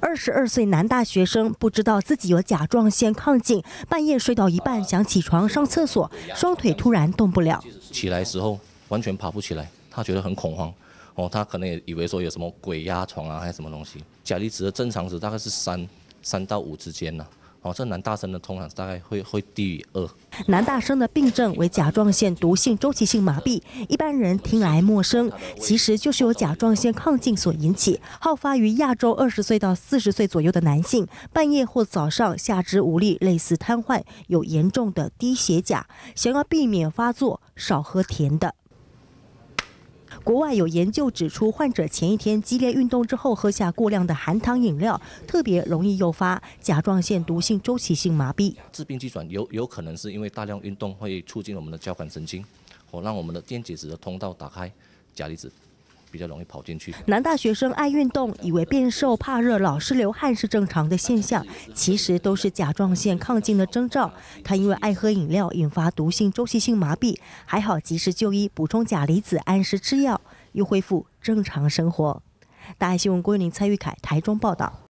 二十二岁男大学生不知道自己有甲状腺亢进，半夜睡到一半想起床上厕所，双腿突然动不了。起来时候完全爬不起来，他觉得很恐慌。哦，他可能也以为说有什么鬼压床啊，还是什么东西。钾离子的正常值大概是三三到五之间呢。哦，这男大生的通常大概会会低于二。男大生的病症为甲状腺毒性周期性麻痹，一般人听来陌生，其实就是由甲状腺亢进所引起，好发于亚洲二十岁到四十岁左右的男性，半夜或早上下肢无力，类似瘫痪，有严重的低血钾，想要避免发作，少喝甜的。国外有研究指出，患者前一天激烈运动之后喝下过量的含糖饮料，特别容易诱发甲状腺毒性周期性麻痹。致病机转有有可能是因为大量运动会促进我们的交感神经，或让我们的电解质的通道打开，钾离子。比较容易跑进去。男大学生爱运动，以为变瘦、怕热、老是流汗是正常的现象，其实都是甲状腺亢进的征兆。他因为爱喝饮料，引发毒性周期性麻痹，还好及时就医，补充钾离子，按时吃药，又恢复正常生活。大爱新闻郭玉玲、蔡玉凯台中报道。